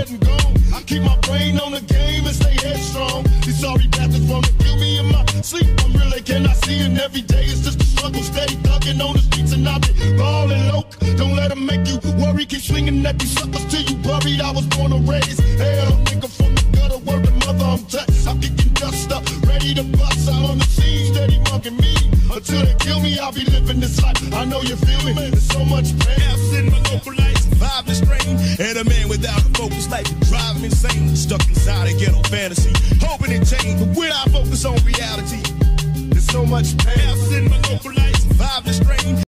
dead and gone. I keep my brain on the game and stay headstrong. These sorry bastards want to kill me in my sleep. I'm really cannot see, and every day it's just a struggle. Steady thugging on the streets, and I've been balling low. Don't let them make you worry. Keep swinging at these suckers till you buried. I was born to raise hell, nigga from the gutter, word to mother. I'm touched. I'm kicking dust up, ready to bust out on the scene, steady mugging me. Until they kill me, I'll be living this life. I know you feel me. There's so much pain. Focus life driving insane. Stuck inside a ghetto fantasy, hoping it change, but when I focus on reality. There's so much pain. In my local life.